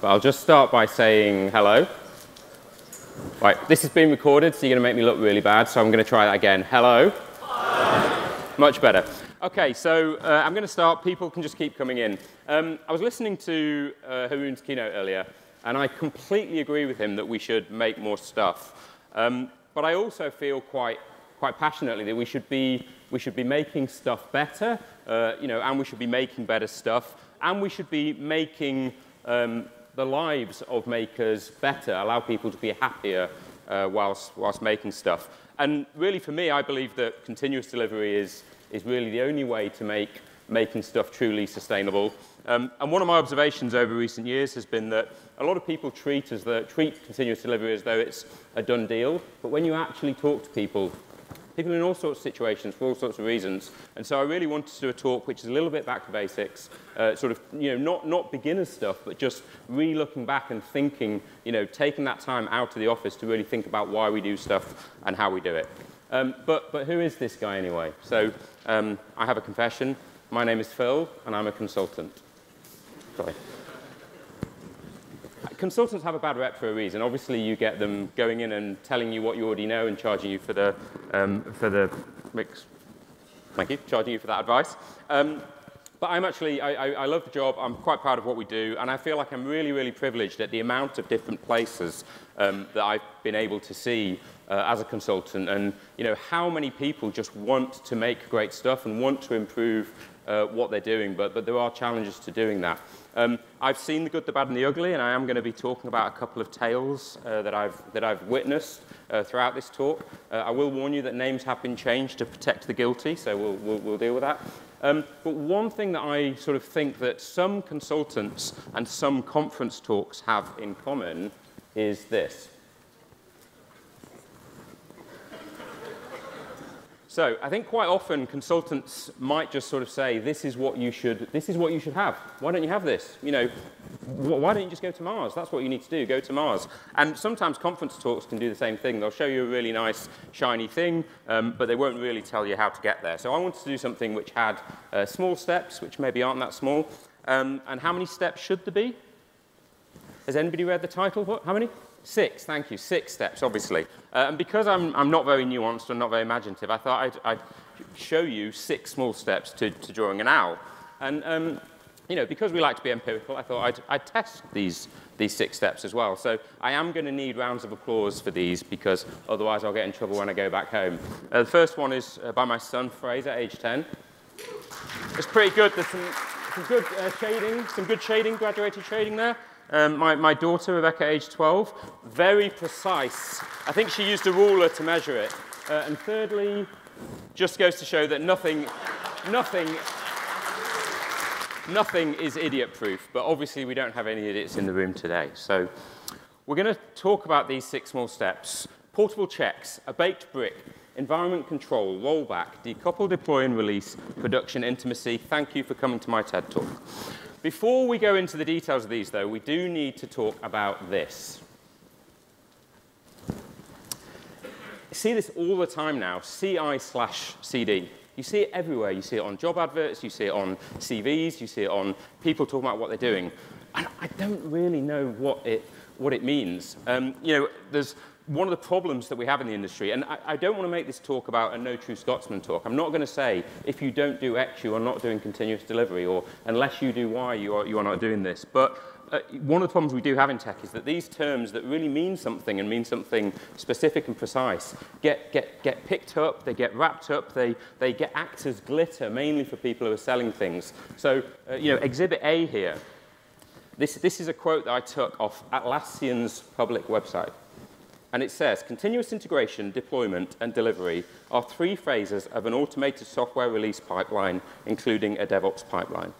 but I'll just start by saying hello. Right, this has been recorded, so you're going to make me look really bad, so I'm going to try that again. Hello. Much better. Okay, so uh, I'm going to start. People can just keep coming in. Um, I was listening to uh, Haroon's keynote earlier, and I completely agree with him that we should make more stuff. Um, but I also feel quite, quite passionately that we should be, we should be making stuff better, uh, you know, and we should be making better stuff, and we should be making um, the lives of makers better, allow people to be happier uh, whilst, whilst making stuff. And really, for me, I believe that continuous delivery is, is really the only way to make making stuff truly sustainable. Um, and one of my observations over recent years has been that a lot of people treat, as the, treat continuous delivery as though it's a done deal. But when you actually talk to people, people in all sorts of situations for all sorts of reasons. And so I really wanted to do a talk which is a little bit back to basics, uh, sort of, you know, not, not beginner stuff, but just really looking back and thinking, you know, taking that time out of the office to really think about why we do stuff and how we do it. Um, but, but who is this guy anyway? So um, I have a confession. My name is Phil, and I'm a consultant. Sorry consultants have a bad rep for a reason. Obviously, you get them going in and telling you what you already know and charging you for the, um, for the mix. Thank you, charging you for that advice. Um, but I'm actually, I, I, I, love the job. I'm quite proud of what we do. And I feel like I'm really, really privileged at the amount of different places um, that I've been able to see uh, as a consultant. And, you know, how many people just want to make great stuff and want to improve uh, what they're doing. But, but there are challenges to doing that. Um, I've seen the good, the bad, and the ugly, and I am going to be talking about a couple of tales uh, that, I've, that I've witnessed uh, throughout this talk. Uh, I will warn you that names have been changed to protect the guilty, so we'll, we'll, we'll deal with that. Um, but one thing that I sort of think that some consultants and some conference talks have in common is this. So I think quite often consultants might just sort of say, this is what you should, this is what you should have. Why don't you have this? You know, why don't you just go to Mars? That's what you need to do, go to Mars. And sometimes conference talks can do the same thing. They'll show you a really nice, shiny thing, um, but they won't really tell you how to get there. So I wanted to do something which had uh, small steps, which maybe aren't that small. Um, and how many steps should there be? Has anybody read the title? What? How many? Six, thank you. Six steps, obviously. Uh, and because I'm, I'm not very nuanced and not very imaginative, I thought I'd, I'd show you six small steps to, to drawing an owl. And, um, you know, because we like to be empirical, I thought I'd, I'd test these, these six steps as well. So I am going to need rounds of applause for these because otherwise I'll get in trouble when I go back home. Uh, the first one is uh, by my son, Fraser, age 10. It's pretty good. There's some, some good uh, shading, some good shading, graduated shading there. Um, my, my daughter, Rebecca, age 12, very precise. I think she used a ruler to measure it. Uh, and thirdly, just goes to show that nothing, nothing, nothing is idiot-proof. But obviously, we don't have any idiots in the room today. So we're going to talk about these six small steps. Portable checks, a baked brick, environment control, rollback, decouple, deploy, and release, production intimacy. Thank you for coming to my TED Talk. Before we go into the details of these, though, we do need to talk about this. see this all the time now, CI slash CD. You see it everywhere. You see it on job adverts, you see it on CVs, you see it on people talking about what they're doing. And I don't really know what it, what it means. Um, you know, there's one of the problems that we have in the industry, and I, I don't want to make this talk about a no true Scotsman talk. I'm not going to say if you don't do X, you are not doing continuous delivery, or unless you do Y, you are, you are not doing this. But uh, one of the problems we do have in tech is that these terms that really mean something and mean something specific and precise get, get, get picked up, they get wrapped up, they, they get act as glitter, mainly for people who are selling things. So, uh, you know, Exhibit A here, this, this is a quote that I took off Atlassian's public website. And it says, continuous integration, deployment, and delivery are three phases of an automated software release pipeline, including a DevOps pipeline.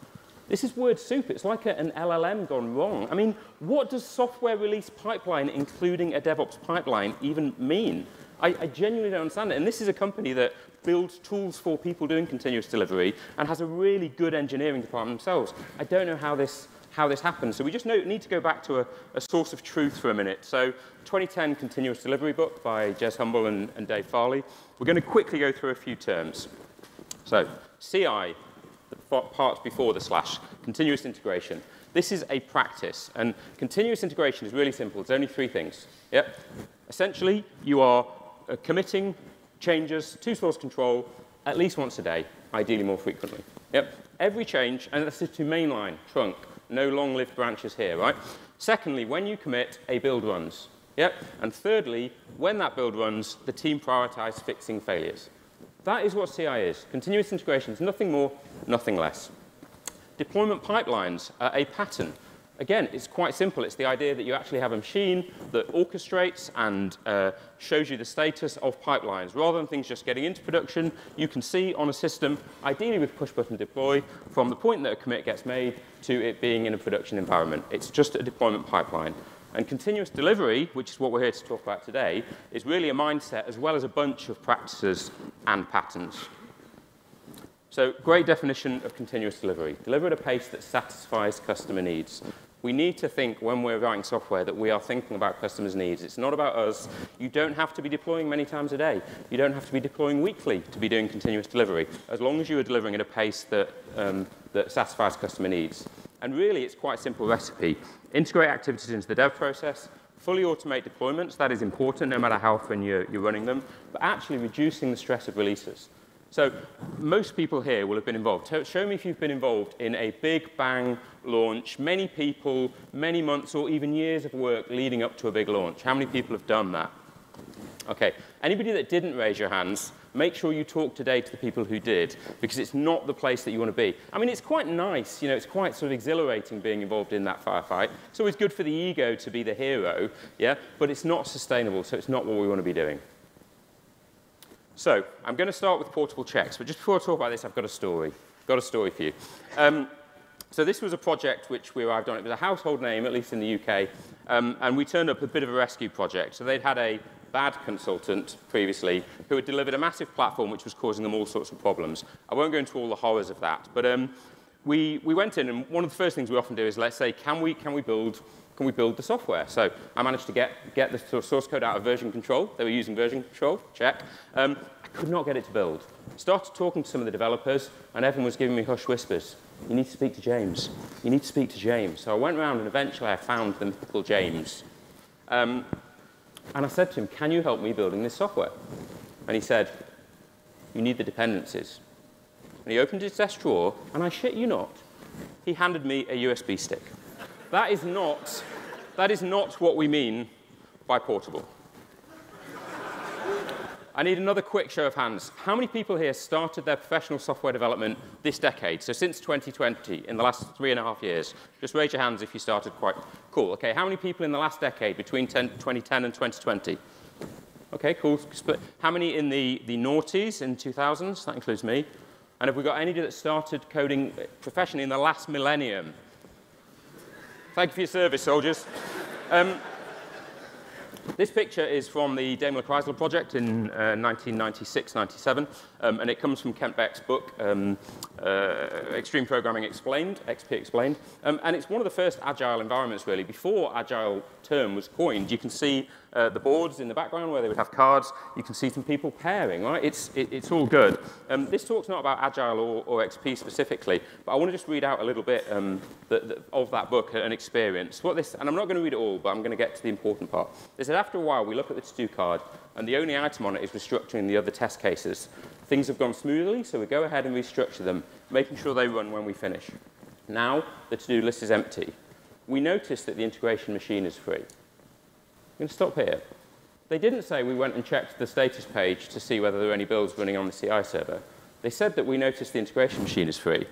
This is word soup. It's like a, an LLM gone wrong. I mean, what does software release pipeline, including a DevOps pipeline, even mean? I, I genuinely don't understand it. And this is a company that builds tools for people doing continuous delivery and has a really good engineering department themselves. I don't know how this how this happens. So we just know, need to go back to a, a, source of truth for a minute. So 2010 Continuous Delivery book by Jez Humble and, and Dave Farley. We're going to quickly go through a few terms. So CI, the parts before the slash, continuous integration. This is a practice, and continuous integration is really simple. It's only three things. Yep. Essentially, you are uh, committing changes to source control at least once a day, ideally more frequently. Yep. Every change, and that's to mainline, trunk, no long-lived branches here, right? Secondly, when you commit, a build runs. Yep. And thirdly, when that build runs, the team prioritizes fixing failures. That is what CI is. Continuous integration is nothing more, nothing less. Deployment pipelines are a pattern. Again, it's quite simple. It's the idea that you actually have a machine that orchestrates and uh, shows you the status of pipelines. Rather than things just getting into production, you can see on a system, ideally with push-button deploy, from the point that a commit gets made to it being in a production environment. It's just a deployment pipeline. And continuous delivery, which is what we're here to talk about today, is really a mindset as well as a bunch of practices and patterns. So great definition of continuous delivery. Deliver at a pace that satisfies customer needs. We need to think when we're writing software that we are thinking about customers' needs. It's not about us. You don't have to be deploying many times a day. You don't have to be deploying weekly to be doing continuous delivery, as long as you are delivering at a pace that, um, that satisfies customer needs. And really, it's quite a simple recipe. Integrate activities into the dev process, fully automate deployments. That is important no matter how often you're, you're running them, but actually reducing the stress of releases. So most people here will have been involved. Show me if you've been involved in a big bang launch, many people, many months or even years of work leading up to a big launch. How many people have done that? Okay, anybody that didn't raise your hands, make sure you talk today to the people who did, because it's not the place that you want to be. I mean, it's quite nice, you know, it's quite sort of exhilarating being involved in that firefight. It's always good for the ego to be the hero, yeah, but it's not sustainable, so it's not what we want to be doing. So I'm going to start with portable checks, but just before I talk about this, I've got a story. Got a story for you. Um, so this was a project which we arrived on. It was a household name, at least in the UK, um, and we turned up a bit of a rescue project. So they'd had a bad consultant previously who had delivered a massive platform which was causing them all sorts of problems. I won't go into all the horrors of that, but um, we, we went in, and one of the first things we often do is let's say, can we, can we build can we build the software? So I managed to get, get the source code out of version control. They were using version control, check. Um, I could not get it to build. Started talking to some of the developers, and everyone was giving me hush whispers. You need to speak to James. You need to speak to James. So I went around, and eventually I found the mythical James. Um, and I said to him, can you help me building this software? And he said, you need the dependencies. And he opened his desk drawer, and I shit you not, he handed me a USB stick. That is not, that is not what we mean by portable. I need another quick show of hands. How many people here started their professional software development this decade? So since 2020, in the last three and a half years. Just raise your hands if you started quite cool. Okay, how many people in the last decade between 10, 2010 and 2020? Okay, cool. How many in the, the noughties in 2000s? That includes me. And have we got anybody that started coding professionally in the last millennium? Thank you for your service, soldiers. Um, this picture is from the Daimler Chrysler project in uh, 1996-97, um, and it comes from Kent Beck's book, um, uh, Extreme Programming Explained, XP Explained, um, and it's one of the first agile environments, really. Before agile term was coined, you can see uh, the boards in the background where they would have cards. You can see some people pairing, right? It's, it, it's all good. Um, this talk's not about Agile or, or, XP specifically, but I want to just read out a little bit um, the, the, of that book and experience. What this, and I'm not going to read it all, but I'm going to get to the important part. They said after a while, we look at the to-do card, and the only item on it is restructuring the other test cases. Things have gone smoothly, so we go ahead and restructure them, making sure they run when we finish. Now, the to-do list is empty. We notice that the integration machine is free. I'm going to stop here. They didn't say we went and checked the status page to see whether there were any builds running on the CI server. They said that we noticed the integration machine is free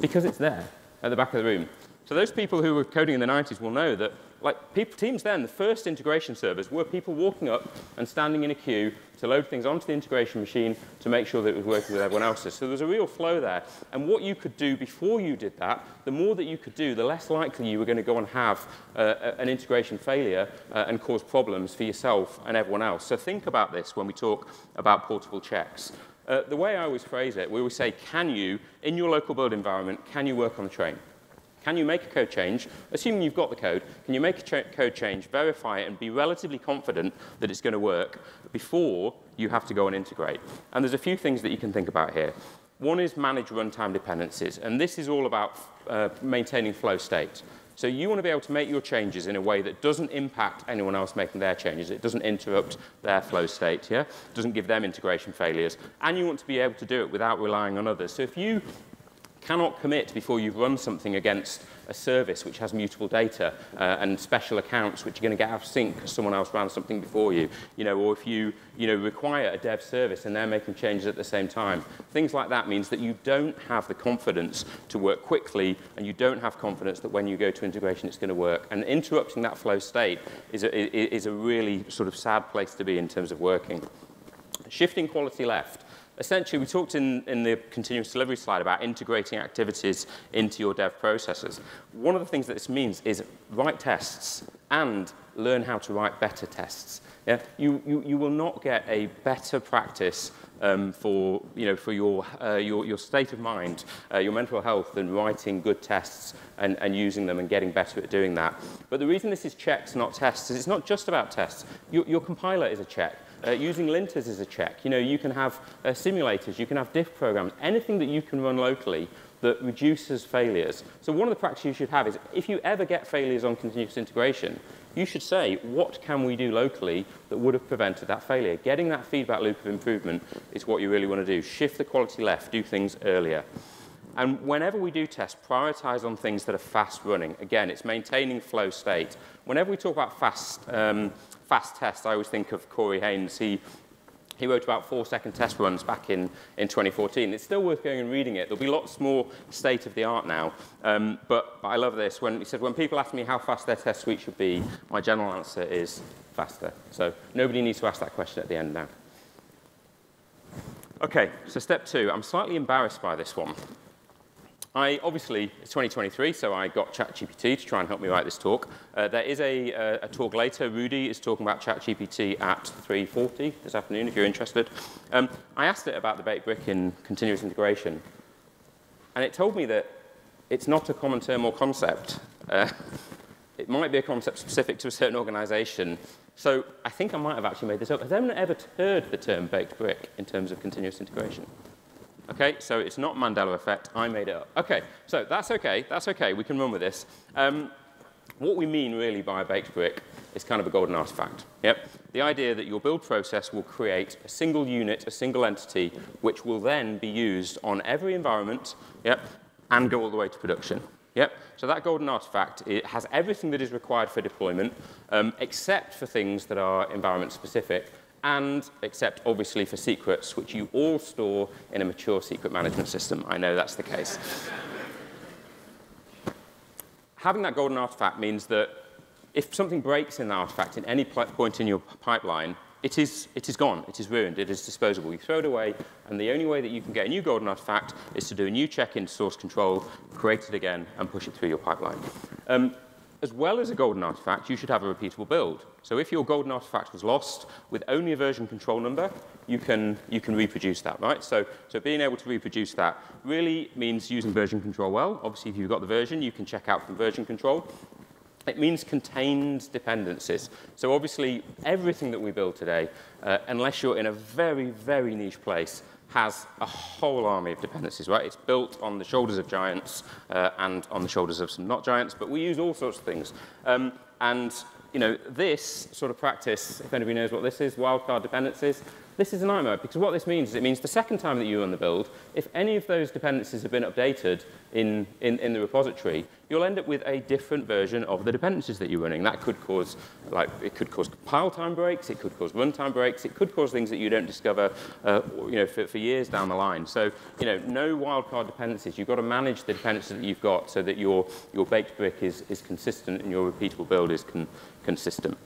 because it's there at the back of the room. So those people who were coding in the 90s will know that like people, teams then, the first integration servers were people walking up and standing in a queue to load things onto the integration machine to make sure that it was working with everyone else's. So there was a real flow there. And what you could do before you did that, the more that you could do, the less likely you were going to go and have uh, an integration failure uh, and cause problems for yourself and everyone else. So think about this when we talk about portable checks. Uh, the way I always phrase it, we always say, can you, in your local build environment, can you work on the train? Can you make a code change, assuming you've got the code, can you make a ch code change, verify it, and be relatively confident that it's going to work before you have to go and integrate? And there's a few things that you can think about here. One is manage runtime dependencies, and this is all about uh, maintaining flow state. So you want to be able to make your changes in a way that doesn't impact anyone else making their changes. It doesn't interrupt their flow state, yeah? It doesn't give them integration failures. And you want to be able to do it without relying on others. So if you cannot commit before you've run something against a service which has mutable data uh, and special accounts which are going to get out of sync because someone else ran something before you, you know, or if you, you know, require a dev service and they're making changes at the same time. Things like that means that you don't have the confidence to work quickly and you don't have confidence that when you go to integration it's going to work. And interrupting that flow state is a, is a really sort of sad place to be in terms of working. Shifting quality left essentially, we talked in, in the continuous delivery slide about integrating activities into your dev processes. One of the things that this means is write tests and learn how to write better tests. Yeah? You, you, you will not get a better practice um, for, you know, for your, uh, your, your state of mind, uh, your mental health, than writing good tests and, and using them and getting better at doing that. But the reason this is checks, not tests, is it's not just about tests. Your, your compiler is a check. Uh, using linters is a check. You know, you can have uh, simulators, you can have diff programs, anything that you can run locally that reduces failures. So one of the practices you should have is if you ever get failures on continuous integration, you should say, what can we do locally that would have prevented that failure? Getting that feedback loop of improvement is what you really want to do. Shift the quality left, do things earlier. And whenever we do tests, prioritize on things that are fast running. Again, it's maintaining flow state. Whenever we talk about fast, um, fast tests, I always think of Corey Haines. He, he wrote about four second test runs back in, in 2014. It's still worth going and reading it. There'll be lots more state of the art now. Um, but, but I love this. When he said, when people ask me how fast their test suite should be, my general answer is faster. So nobody needs to ask that question at the end now. Okay, so step two. I'm slightly embarrassed by this one. I obviously, it's 2023, so I got ChatGPT to try and help me write this talk. Uh, there is a, uh, a, talk later. Rudy is talking about ChatGPT at 3.40 this afternoon, if you're interested. Um, I asked it about the baked brick in continuous integration, and it told me that it's not a common term or concept. Uh, it might be a concept specific to a certain organization. So I think I might have actually made this up. Has anyone ever heard the term baked brick in terms of continuous integration? Okay, so it's not Mandela effect. I made it up. Okay, so that's okay. That's okay. We can run with this. Um, what we mean really by a baked brick is kind of a golden artifact. Yep. The idea that your build process will create a single unit, a single entity, which will then be used on every environment, yep, and go all the way to production. Yep. So that golden artifact it has everything that is required for deployment, um, except for things that are environment specific, and except obviously for secrets, which you all store in a mature secret management system. I know that's the case. Having that golden artifact means that if something breaks in the artifact at any point in your pipeline, it is, it is gone, it is ruined, it is disposable. You throw it away, and the only way that you can get a new golden artifact is to do a new check into source control, create it again, and push it through your pipeline. Um, as well as a golden artifact, you should have a repeatable build. So if your golden artifact was lost with only a version control number, you can, you can reproduce that, right? So, so being able to reproduce that really means using version control well. Obviously, if you've got the version, you can check out from version control. It means contained dependencies. So obviously, everything that we build today, uh, unless you're in a very, very niche place, has a whole army of dependencies, right? It's built on the shoulders of giants uh, and on the shoulders of some not giants, but we use all sorts of things. Um, and you know, this sort of practice, if anybody knows what this is, wildcard dependencies, this is a nightmare because what this means is it means the second time that you run the build, if any of those dependencies have been updated in, in, in the repository, you'll end up with a different version of the dependencies that you're running. That could cause, like, it could cause compile time breaks, it could cause runtime breaks, it could cause things that you don't discover, uh, you know, for, for years down the line. So, you know, no wildcard dependencies. You've got to manage the dependencies that you've got so that your, your baked brick is, is consistent and your repeatable build is con consistent.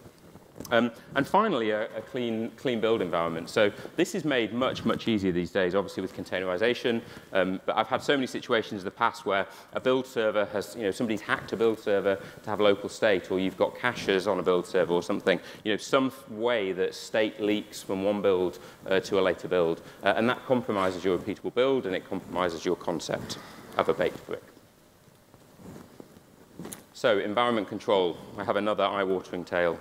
Um, and finally, a, a, clean, clean build environment. So this is made much, much easier these days, obviously with containerization. Um, but I've had so many situations in the past where a build server has, you know, somebody's hacked a build server to have local state, or you've got caches on a build server or something. You know, some way that state leaks from one build uh, to a later build. Uh, and that compromises your repeatable build, and it compromises your concept of a baked brick. So environment control. I have another eye-watering tale.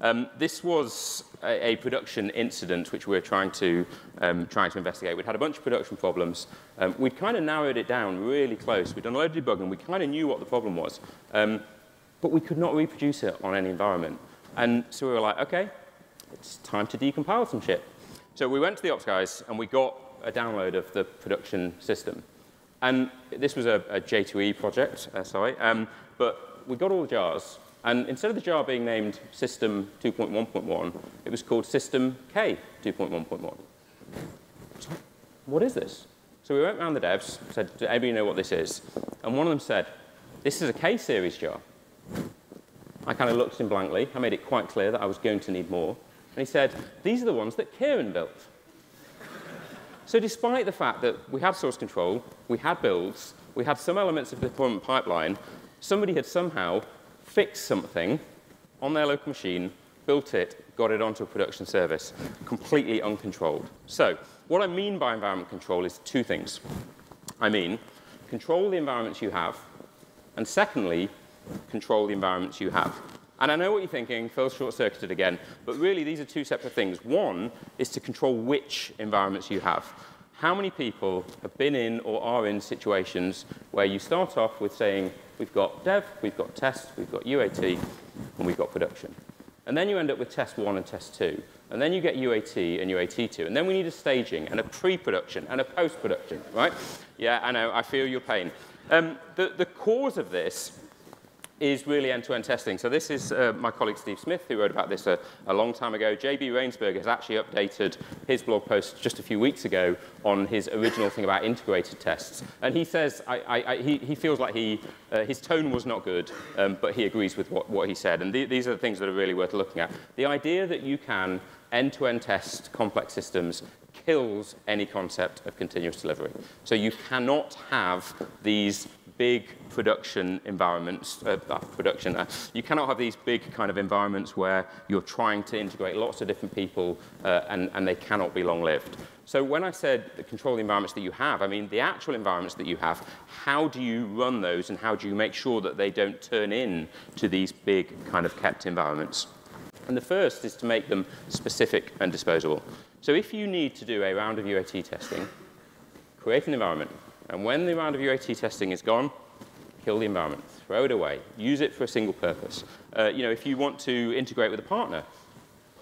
Um, this was a, a production incident which we're trying to, um, trying to investigate. We'd had a bunch of production problems. Um, we'd kind of narrowed it down really close. We'd done a load of debugging. We kind of knew what the problem was. Um, but we could not reproduce it on any environment. And so we were like, OK, it's time to decompile some shit. So we went to the ops guys, and we got a download of the production system. And this was a, a J2E project, uh, sorry, um, but we got all the jars, and instead of the jar being named System 2.1.1, it was called System K 2.1.1. So, what is this? So we went around the devs, said, does anybody know what this is? And one of them said, this is a K-series jar. I kind of looked at him blankly. I made it quite clear that I was going to need more. And he said, these are the ones that Kieran built. so despite the fact that we had source control, we had builds, we had some elements of the deployment pipeline, somebody had somehow fixed something on their local machine, built it, got it onto a production service, completely uncontrolled. So what I mean by environment control is two things. I mean, control the environments you have, and secondly, control the environments you have. And I know what you're thinking, Phil's short-circuited again, but really these are two separate things. One is to control which environments you have. How many people have been in or are in situations where you start off with saying, we've got dev, we've got test, we've got UAT, and we've got production. And then you end up with test one and test two. And then you get UAT and UAT2. And then we need a staging and a pre-production and a post-production, right? Yeah, I know, I feel your pain. Um, the, the cause of this is really end-to-end testing. So this is uh, my colleague Steve Smith, who wrote about this a, a long time ago. JB Rainsberg has actually updated his blog post just a few weeks ago on his original thing about integrated tests. And he says, I, I, I, he, he feels like he, uh, his tone was not good, um, but he agrees with what, what he said. And th these are the things that are really worth looking at. The idea that you can end-to-end -end test complex systems kills any concept of continuous delivery. So you cannot have these big production environments, uh, uh, production, uh, you cannot have these big kind of environments where you're trying to integrate lots of different people uh, and, and they cannot be long-lived. So when I said control the environments that you have, I mean the actual environments that you have, how do you run those and how do you make sure that they don't turn in to these big kind of kept environments? And the first is to make them specific and disposable. So if you need to do a round of UAT testing, create an environment and when the round of UAT testing is gone, kill the environment, throw it away, use it for a single purpose. Uh, you know, if you want to integrate with a partner,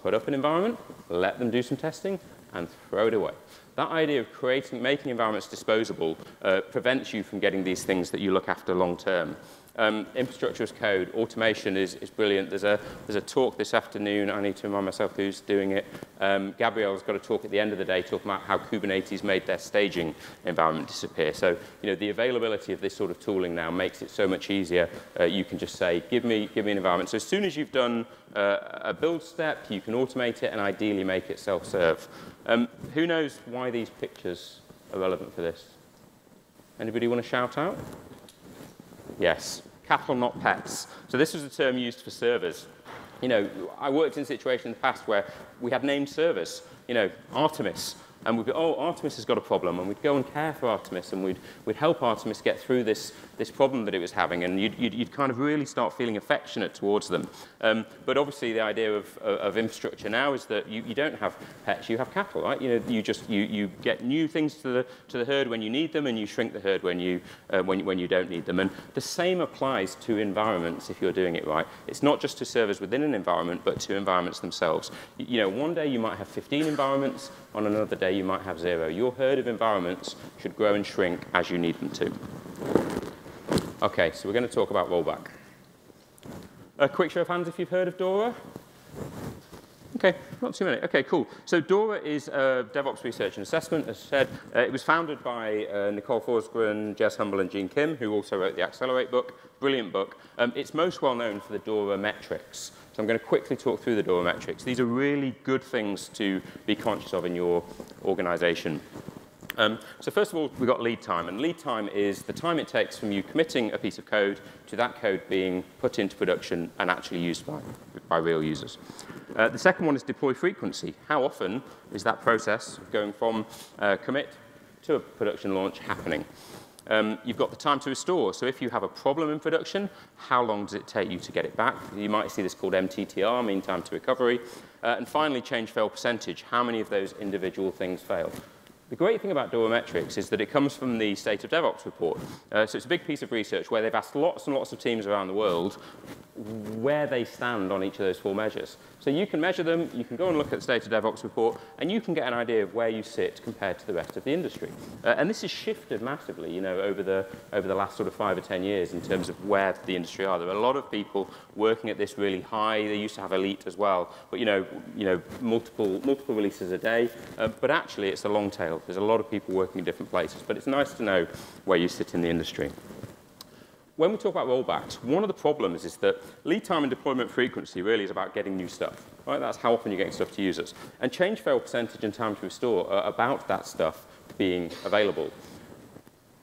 put up an environment, let them do some testing, and throw it away. That idea of creating, making environments disposable uh, prevents you from getting these things that you look after long term. Um, infrastructure as code, automation is, is brilliant. There's a, there's a talk this afternoon. I need to remind myself who's doing it. Um, Gabrielle's got a talk at the end of the day talking about how Kubernetes made their staging environment disappear. So, you know, the availability of this sort of tooling now makes it so much easier. Uh, you can just say, give me, give me an environment. So as soon as you've done uh, a build step, you can automate it and ideally make it self-serve. Um, who knows why these pictures are relevant for this? Anybody want to shout out? Yes, cattle, not pets. So this was a term used for servers. You know, I worked in a situation in the past where we had named servers. You know, Artemis, and we'd go, oh, Artemis has got a problem, and we'd go and care for Artemis, and we'd, we'd help Artemis get through this, this problem that it was having, and you'd, you'd, you'd kind of really start feeling affectionate towards them. Um, but obviously, the idea of, of infrastructure now is that you, you don't have pets, you have cattle, right? You know, you just you, you get new things to the, to the herd when you need them, and you shrink the herd when you, uh, when, when you don't need them. And the same applies to environments if you're doing it right. It's not just to servers within an environment, but to environments themselves. You know, one day you might have 15 environments, on another day you might have zero. Your herd of environments should grow and shrink as you need them to. Okay, so we're going to talk about rollback. A quick show of hands if you've heard of Dora. Okay, not too many. Okay, cool. So Dora is DevOps research and assessment. As I said, uh, it was founded by uh, Nicole Forsgren, Jez Humble, and Gene Kim, who also wrote the Accelerate book. Brilliant book. Um, it's most well known for the Dora metrics. So I'm going to quickly talk through the Dora metrics. These are really good things to be conscious of in your organization. Um, so first of all, we've got lead time. And lead time is the time it takes from you committing a piece of code to that code being put into production and actually used by, by real users. Uh, the second one is deploy frequency. How often is that process going from uh, commit to a production launch happening? Um, you've got the time to restore. So if you have a problem in production, how long does it take you to get it back? You might see this called MTTR, mean time to recovery. Uh, and finally, change fail percentage. How many of those individual things fail? The great thing about Dora Metrics is that it comes from the State of DevOps report. Uh, so it's a big piece of research where they've asked lots and lots of teams around the world where they stand on each of those four measures. So you can measure them, you can go and look at the State of DevOps report, and you can get an idea of where you sit compared to the rest of the industry. Uh, and this has shifted massively, you know, over the, over the last sort of five or 10 years in terms of where the industry are. There are a lot of people working at this really high. They used to have elite as well, but, you know, you know multiple, multiple releases a day. Uh, but actually, it's a long tail. There's a lot of people working in different places, but it's nice to know where you sit in the industry when we talk about rollbacks, one of the problems is that lead time and deployment frequency really is about getting new stuff. Right? That's how often you're getting stuff to users. And change fail percentage and time to restore are about that stuff being available.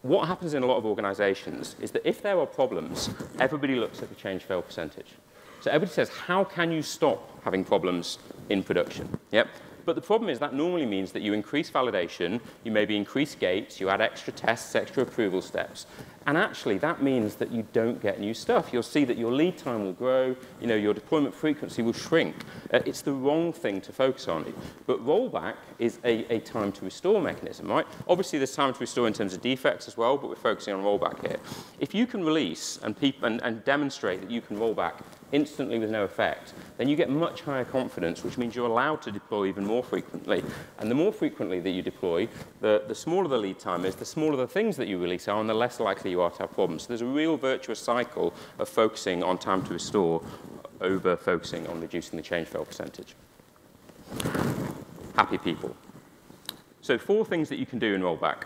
What happens in a lot of organizations is that if there are problems, everybody looks at the change fail percentage. So everybody says, how can you stop having problems in production? Yep. But the problem is that normally means that you increase validation, you maybe increase gates, you add extra tests, extra approval steps. And actually, that means that you don't get new stuff. You'll see that your lead time will grow, you know, your deployment frequency will shrink. Uh, it's the wrong thing to focus on. But rollback is a, a time to restore mechanism, right? Obviously, there's time to restore in terms of defects as well, but we're focusing on rollback here. If you can release and, and, and demonstrate that you can roll back instantly with no effect, then you get much higher confidence, which means you're allowed to deploy even more frequently. And the more frequently that you deploy, the, the smaller the lead time is, the smaller the things that you release are, and the less likely you are to have problems. So there's a real virtuous cycle of focusing on time to restore over focusing on reducing the change fail percentage. Happy people. So four things that you can do in rollback.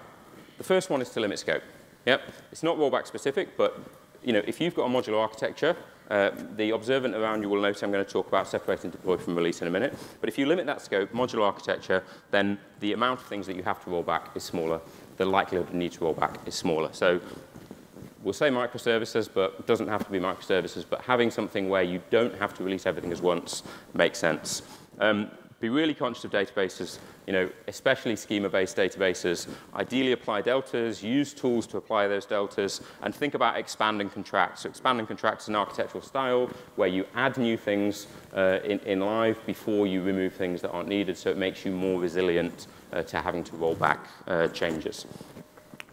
The first one is to limit scope. Yep, it's not rollback specific, but you know, if you've got a modular architecture, uh, the observant around you will notice I'm going to talk about separating deploy from release in a minute. But if you limit that scope, modular architecture, then the amount of things that you have to roll back is smaller. The likelihood of need to roll back is smaller. So we'll say microservices, but it doesn't have to be microservices. But having something where you don't have to release everything as once makes sense. Um, be really conscious of databases, you know, especially schema-based databases. Ideally apply deltas, use tools to apply those deltas, and think about expand and contract. So expand and contract is an architectural style where you add new things uh, in, in live before you remove things that aren't needed, so it makes you more resilient uh, to having to roll back uh, changes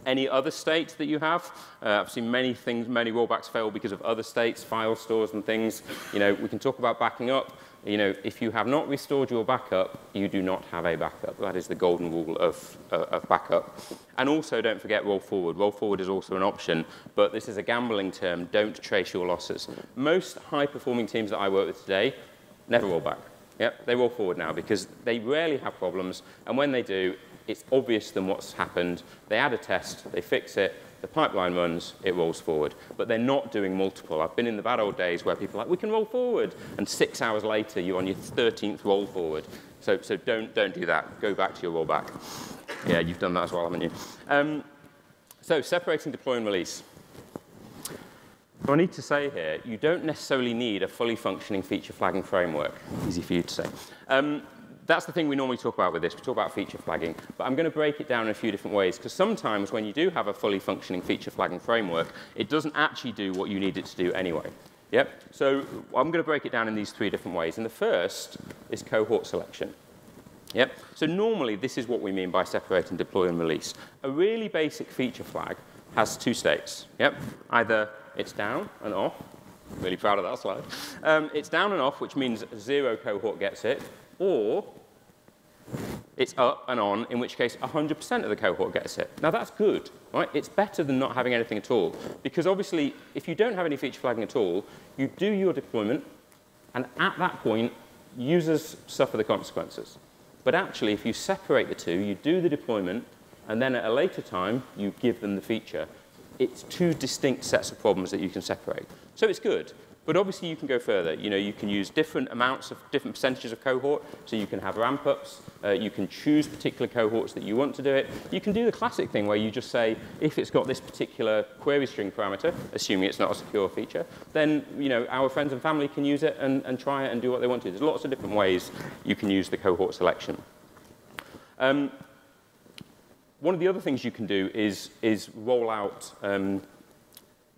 any other state that you have. Uh, I've seen many things, many rollbacks fail because of other states, file stores and things. You know, we can talk about backing up you know, if you have not restored your backup, you do not have a backup. That is the golden rule of, uh, of backup. And also, don't forget roll forward. Roll forward is also an option, but this is a gambling term. Don't trace your losses. Most high-performing teams that I work with today never roll back. Yep, they roll forward now because they rarely have problems, and when they do, it's obvious them what's happened. They add a test, they fix it, the pipeline runs, it rolls forward. But they're not doing multiple. I've been in the bad old days where people are like, we can roll forward. And six hours later, you're on your 13th roll forward. So, so don't, don't do that. Go back to your rollback. Yeah, you've done that as well, haven't you? Um, so separating deploy and release. So I need to say here, you don't necessarily need a fully functioning feature flagging framework. Easy for you to say. Um, that's the thing we normally talk about with this. We talk about feature flagging. But I'm going to break it down in a few different ways, because sometimes when you do have a fully functioning feature flagging framework, it doesn't actually do what you need it to do anyway. Yep. So I'm going to break it down in these three different ways. And the first is cohort selection. Yep. So normally, this is what we mean by separating deploy and release. A really basic feature flag has two states. Yep. Either it's down and off. Really proud of that slide. Um, it's down and off, which means zero cohort gets it, or it's up and on, in which case 100% of the cohort gets it. Now that's good, right? It's better than not having anything at all. Because obviously, if you don't have any feature flagging at all, you do your deployment, and at that point, users suffer the consequences. But actually, if you separate the two, you do the deployment, and then at a later time, you give them the feature, it's two distinct sets of problems that you can separate. So it's good. But obviously, you can go further. You know, you can use different amounts of different percentages of cohort. So you can have ramp ups. Uh, you can choose particular cohorts that you want to do it. You can do the classic thing where you just say, if it's got this particular query string parameter, assuming it's not a secure feature, then you know our friends and family can use it and, and try it and do what they want to. There's lots of different ways you can use the cohort selection. Um, one of the other things you can do is, is roll out um,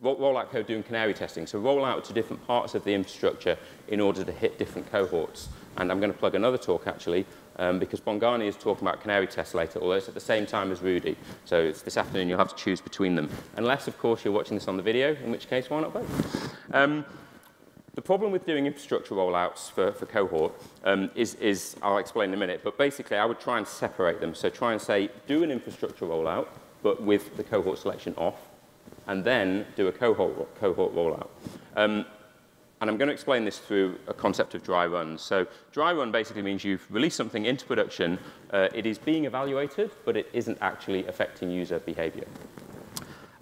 roll out code doing canary testing. So roll out to different parts of the infrastructure in order to hit different cohorts. And I'm going to plug another talk, actually, um, because Bongani is talking about canary tests later, although it's at the same time as Rudy. So it's this afternoon, you'll have to choose between them. Unless, of course, you're watching this on the video, in which case, why not both? Um, the problem with doing infrastructure rollouts for, for cohort um, is, is, I'll explain in a minute, but basically I would try and separate them. So try and say, do an infrastructure rollout, but with the cohort selection off, and then do a cohort, cohort rollout. Um, and I'm going to explain this through a concept of dry runs. So dry run basically means you've released something into production. Uh, it is being evaluated, but it isn't actually affecting user behavior.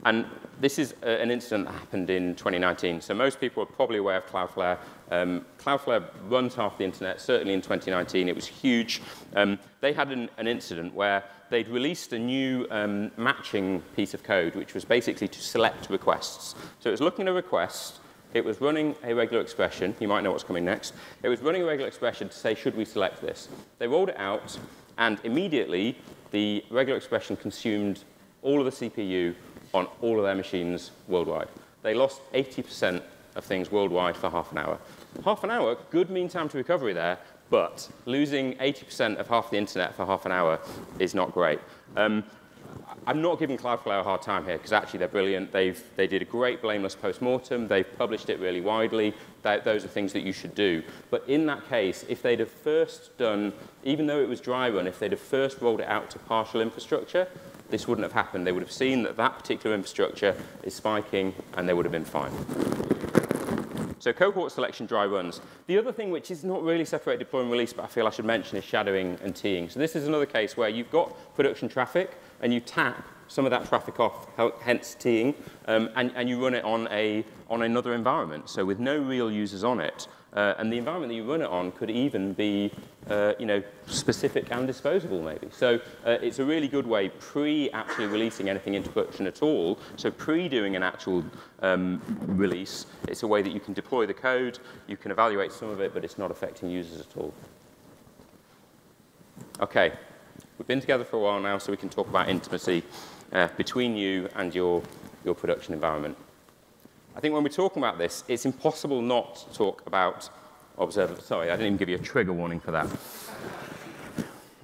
And this is uh, an incident that happened in 2019. So most people are probably aware of Cloudflare. Um, Cloudflare runs half the internet, certainly in 2019. It was huge. Um, they had an, an, incident where they'd released a new um, matching piece of code, which was basically to select requests. So it was looking at a request, it was running a regular expression. You might know what's coming next. It was running a regular expression to say, should we select this? They rolled it out, and immediately the regular expression consumed all of the CPU on all of their machines worldwide. They lost 80% of things worldwide for half an hour. Half an hour, good mean time to recovery there, but losing 80% of half the internet for half an hour is not great. Um, I'm not giving Cloudflare a hard time here because actually they're brilliant. They've, they did a great blameless postmortem. They've published it really widely. That, those are things that you should do. But in that case, if they'd have first done, even though it was dry run, if they'd have first rolled it out to partial infrastructure, this wouldn't have happened. They would have seen that that particular infrastructure is spiking and they would have been fine. So cohort selection dry runs. The other thing which is not really separated deploy and release, but I feel I should mention is shadowing and teeing. So this is another case where you've got production traffic and you tap some of that traffic off, hence teeing, um, and, and you run it on, a, on another environment. So with no real users on it, uh, and the environment that you run it on could even be uh, you know, specific and disposable maybe. So uh, it's a really good way pre actually releasing anything into production at all. So pre doing an actual um, release, it's a way that you can deploy the code, you can evaluate some of it, but it's not affecting users at all. Okay, we've been together for a while now, so we can talk about intimacy uh, between you and your, your production environment. I think when we're talking about this, it's impossible not to talk about observability. Sorry, I didn't even give you a trigger warning for that.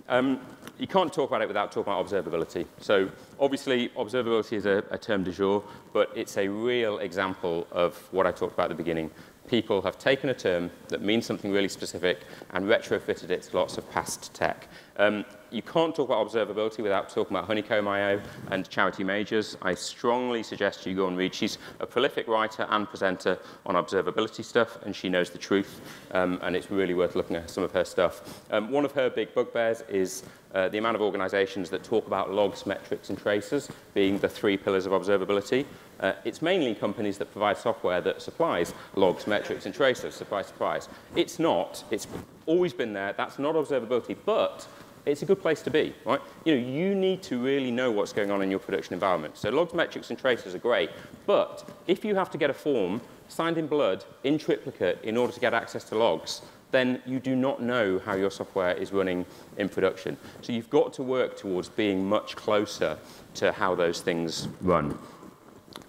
Um, you can't talk about it without talking about observability. So obviously, observability is a, a term du jour, but it's a real example of what I talked about at the beginning, people have taken a term that means something really specific and retrofitted it to lots of past tech. Um, you can't talk about observability without talking about Honeycomb.io and Charity Majors. I strongly suggest you go and read. She's a prolific writer and presenter on observability stuff, and she knows the truth, um, and it's really worth looking at some of her stuff. Um, one of her big bugbears is uh, the amount of organizations that talk about logs, metrics, and traces being the three pillars of observability. Uh, it's mainly companies that provide software that supplies logs, metrics, and traces, surprise, surprise. It's not. It's always been there. That's not observability, but it's a good place to be, right? You know, you need to really know what's going on in your production environment. So logs, metrics, and traces are great, but if you have to get a form signed in blood, in triplicate, in order to get access to logs, then you do not know how your software is running in production. So you've got to work towards being much closer to how those things run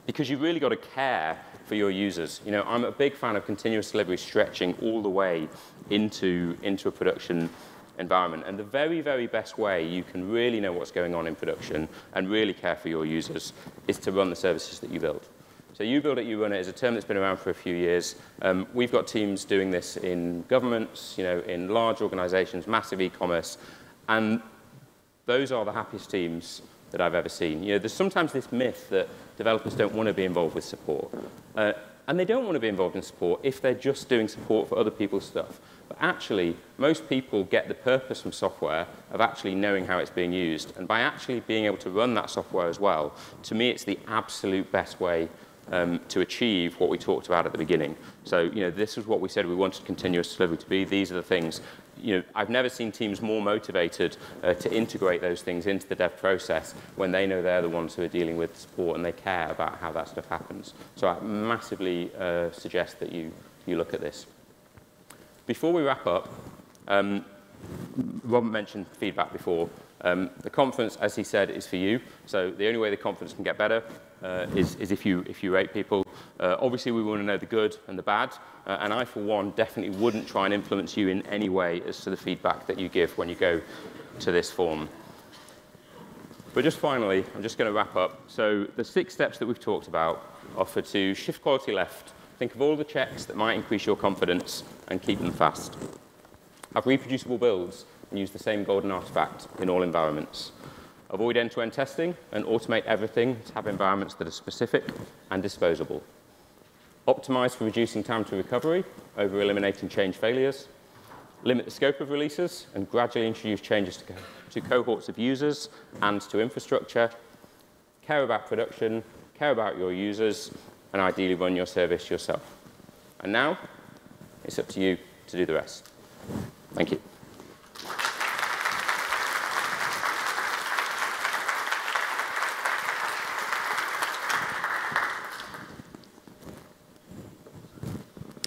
because you've really got to care for your users. You know, I'm a big fan of continuous delivery stretching all the way into, into a production environment. And the very, very best way you can really know what's going on in production and really care for your users is to run the services that you build. So you build it, you run it is a term that's been around for a few years. Um, we've got teams doing this in governments, you know, in large organizations, massive e-commerce, and those are the happiest teams that I've ever seen. You know, there's sometimes this myth that developers don't want to be involved with support. Uh, and they don't want to be involved in support if they're just doing support for other people's stuff. But actually, most people get the purpose from software of actually knowing how it's being used. And by actually being able to run that software as well, to me, it's the absolute best way um, to achieve what we talked about at the beginning. So, you know, this is what we said we wanted continuous delivery to be. These are the things you know, I've never seen teams more motivated uh, to integrate those things into the dev process when they know they're the ones who are dealing with support and they care about how that stuff happens. So I massively uh, suggest that you, you look at this. Before we wrap up, um, Robert mentioned feedback before. Um, the conference, as he said, is for you. So the only way the conference can get better uh, is, is if, you, if you rate people. Uh, obviously, we want to know the good and the bad. Uh, and I, for one, definitely wouldn't try and influence you in any way as to the feedback that you give when you go to this form. But just finally, I'm just going to wrap up. So the six steps that we've talked about offer to shift quality left, think of all the checks that might increase your confidence and keep them fast. Have reproducible builds and use the same golden artifact in all environments. Avoid end-to-end -end testing and automate everything to have environments that are specific and disposable. Optimize for reducing time to recovery over eliminating change failures. Limit the scope of releases and gradually introduce changes to, co to cohorts of users and to infrastructure. Care about production, care about your users, and ideally run your service yourself. And now, it's up to you to do the rest. Thank you.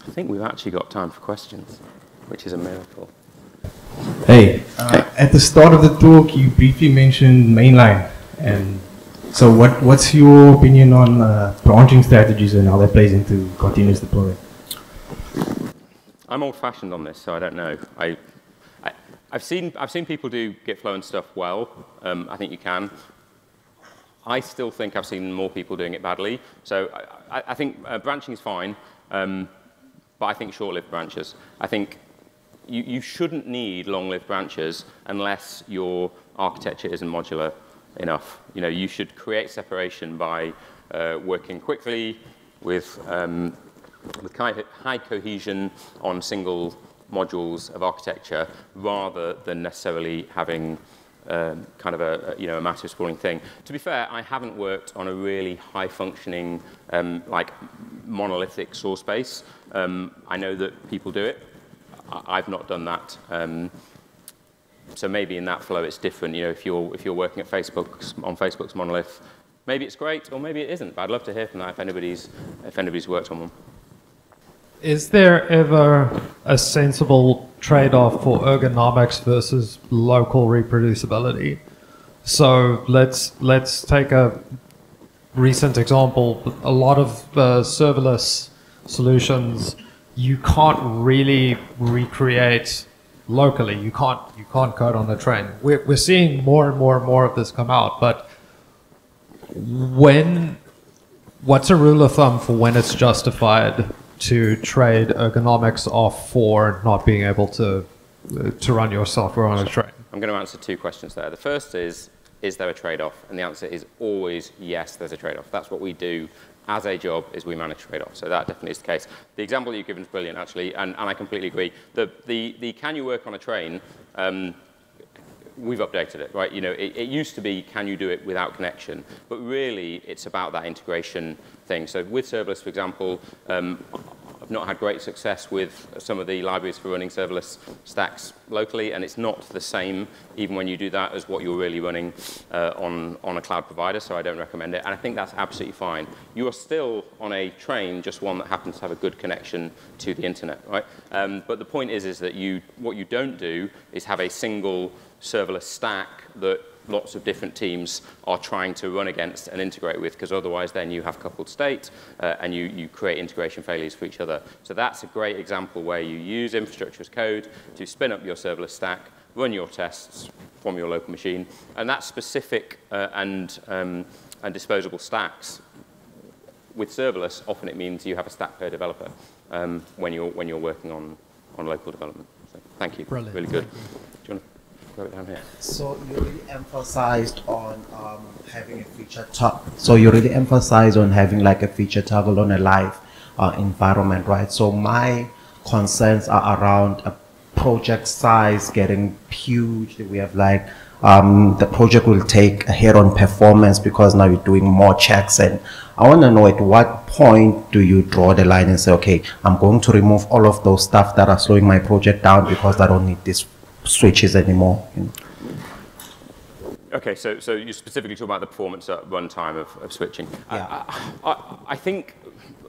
I think we've actually got time for questions, which is a miracle. Hey, uh, at the start of the talk, you briefly mentioned mainline. And so what, what's your opinion on uh, branching strategies and how that plays into continuous deployment? I'm old-fashioned on this, so I don't know. I, I, have seen, I've seen people do Gitflow and stuff well. Um, I think you can. I still think I've seen more people doing it badly. So I, I think uh, branching is fine. Um, but I think short-lived branches. I think you, you shouldn't need long-lived branches unless your architecture isn't modular enough. You know, you should create separation by uh, working quickly with, um, with high cohesion on single modules of architecture rather than necessarily having um, kind of a, you know, a massive sprawling thing. To be fair, I haven't worked on a really high-functioning, um, like, monolithic source base. Um, I know that people do it. I, have not done that. Um, so maybe in that flow it's different. You know, if you're, if you're working at Facebook, on Facebook's monolith, maybe it's great or maybe it isn't. But I'd love to hear from that if anybody's, if anybody's worked on one. Is there ever a sensible trade-off for ergonomics versus local reproducibility? So let's let's take a recent example. A lot of uh, serverless solutions you can't really recreate locally. You can't you can't code on the train. We're we're seeing more and more and more of this come out, but when what's a rule of thumb for when it's justified to trade ergonomics off for not being able to to run your software on a train? I'm going to answer two questions there. The first is, is there a trade-off? And the answer is always yes, there's a trade-off. That's what we do as a job is we manage trade-offs. So that definitely is the case. The example you've given is brilliant, actually, and, and I completely agree. The, the, the can you work on a train, um, we've updated it, right? You know, it, it used to be, can you do it without connection? But really, it's about that integration thing. So with serverless, for example, um, Not had great success with some of the libraries for running serverless stacks locally, and it's not the same, even when you do that, as what you're really running uh, on, on a cloud provider, so I don't recommend it. And I think that's absolutely fine. You are still on a train, just one that happens to have a good connection to the internet, right? Um, but the point is, is that you, what you don't do is have a single serverless stack that lots of different teams are trying to run against and integrate with, because otherwise then you have coupled state uh, and you, you create integration failures for each other. So that's a great example where you use infrastructure as code to spin up your serverless stack, run your tests from your local machine, and that specific uh, and, um, and disposable stacks with serverless, often it means you have a stack per developer um, when, you're, when you're working on, on local development. So, thank you. Brilliant. Really good down here. So you really emphasized on um, having a feature toggle. So you really emphasize on having like a feature toggle on a live uh, environment, right? So my concerns are around a project size getting huge. We have like um, the project will take a hit on performance because now you're doing more checks. And I want to know at what point do you draw the line and say, okay, I'm going to remove all of those stuff that are slowing my project down because I don't need this switches anymore. You know. Okay, so, so you specifically talk about the performance at runtime of, of switching. Yeah. I, I, I, think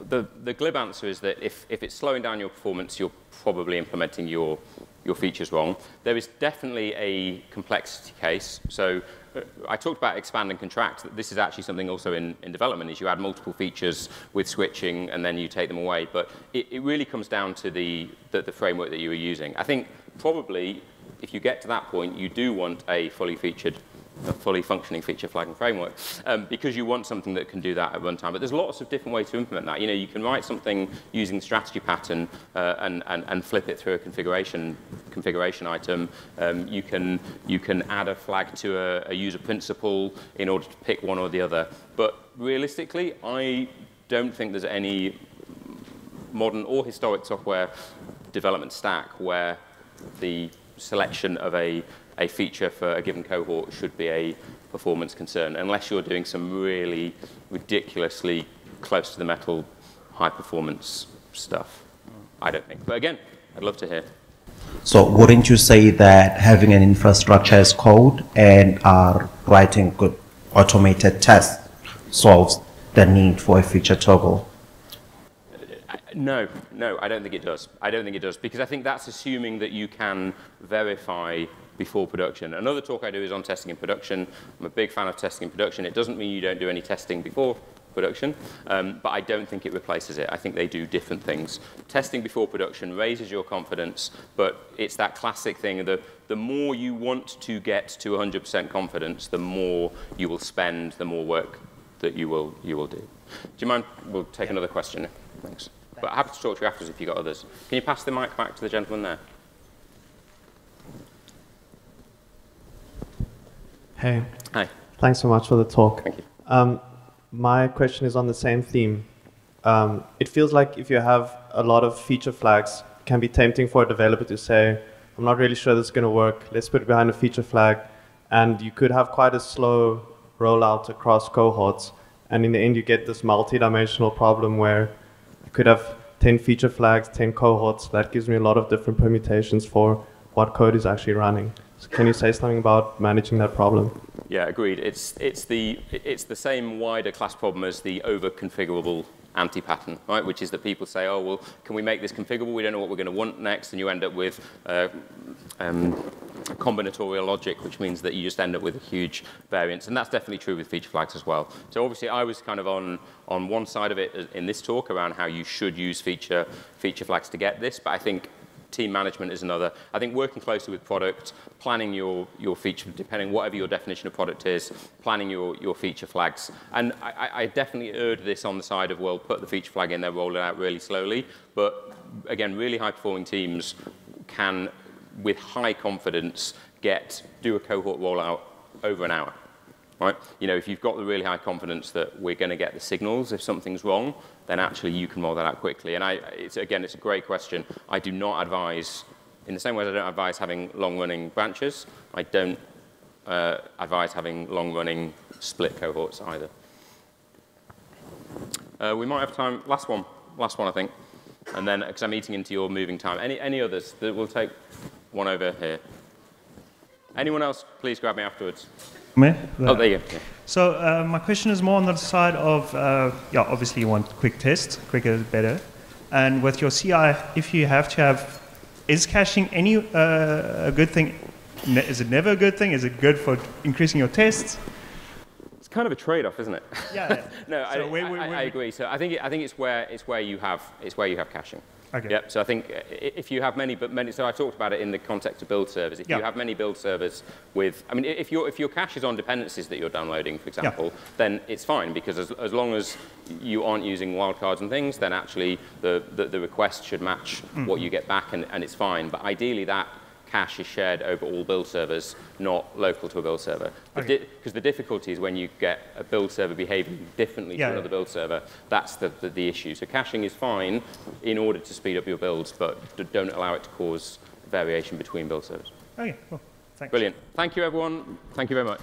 the, the glib answer is that if, if it's slowing down your performance, you're probably implementing your, your features wrong. There is definitely a complexity case. So uh, I talked about expand and contract. This is actually something also in, in development, is you add multiple features with switching and then you take them away. But it, it really comes down to the, the, the framework that you were using. I think probably if you get to that point, you do want a fully featured a fully functioning feature flagging framework um, because you want something that can do that at runtime. But there's lots of different ways to implement that. You know, you can write something using the strategy pattern uh, and, and, and flip it through a configuration configuration item. Um, you can you can add a flag to a, a user principal in order to pick one or the other. But realistically, I don't think there's any modern or historic software development stack where the selection of a a feature for a given cohort should be a performance concern, unless you're doing some really ridiculously close to the metal high performance stuff. I don't think. But again, I'd love to hear. So wouldn't you say that having an infrastructure as code and uh, writing good automated tests solves the need for a feature toggle? No, no, I don't think it does. I don't think it does because I think that's assuming that you can verify before production. Another talk I do is on testing in production. I'm a big fan of testing in production. It doesn't mean you don't do any testing before production, um, but I don't think it replaces it. I think they do different things. Testing before production raises your confidence, but it's that classic thing, the, the more you want to get to 100% confidence, the more you will spend, the more work that you will, you will do. Do you mind? We'll take another question. Thanks. But happy to talk to you afterwards if you've got others. Can you pass the mic back to the gentleman there? Hey. Hi. Thanks so much for the talk. Thank you. Um, my question is on the same theme. Um, it feels like if you have a lot of feature flags, it can be tempting for a developer to say, I'm not really sure this is going to work. Let's put it behind a feature flag. And you could have quite a slow rollout across cohorts. And in the end, you get this multi-dimensional problem where you could have 10 feature flags, 10 cohorts. That gives me a lot of different permutations for what code is actually running. So can you say something about managing that problem? Yeah, agreed. It's, it's, the, it's the same wider class problem as the over-configurable anti-pattern, right? Which is that people say, oh, well, can we make this configurable? We don't know what we're going to want next, and you end up with uh, um, combinatorial logic, which means that you just end up with a huge variance. And that's definitely true with feature flags as well. So obviously, I was kind of on, on one side of it in this talk around how you should use feature, feature flags to get this, but I think team management is another. I think working closely with product, planning your, your feature, depending whatever your definition of product is, planning your, your feature flags. And I, I definitely erred this on the side of, well, put the feature flag in there, roll it out really slowly. But again, really high performing teams can, with high confidence, get, do a cohort rollout over an hour right? You know, if you've got the really high confidence that we're going to get the signals if something's wrong, then actually you can roll that out quickly. And I, it's, again, it's a great question. I do not advise, in the same way as I don't advise having long-running branches, I don't uh, advise having long-running split cohorts either. Uh, we might have time, last one, last one I think, and then, because I'm eating into your moving time. Any, any others? We'll take one over here. Anyone else, please grab me afterwards. Me? Oh, there you go. So uh, my question is more on the side of, uh, yeah, obviously you want quick tests, quicker is better. And with your CI, if you have to have, is caching any uh, a good thing? Is it never a good thing? Is it good for increasing your tests? It's kind of a trade-off, isn't it? Yeah. yeah. no, So I, where- where- I, where- I agree. So I think it, I think it's where it's where you have it's where you have caching. Okay. Yep. So I think uh, if you have many, but many. So I talked about it in the context of build servers. If Yeah. you have many build servers with, I mean, if your if your cache is on dependencies that you're downloading, for example, then it's fine because as, as long as you aren't using wildcards and things, then actually the the, the request should match Mm. what you get back, and, and it's fine. But ideally, that cache is shared over all build servers, not local to a build server. Because Okay. the difficulty is when you get a build server behaving differently Yeah, to another yeah. build server, that's the, the, the issue. So caching is fine in order to speed up your builds, but don't allow it to cause variation between build servers. Okay, cool. Thanks. Brilliant. Thank you, everyone. Thank you very much.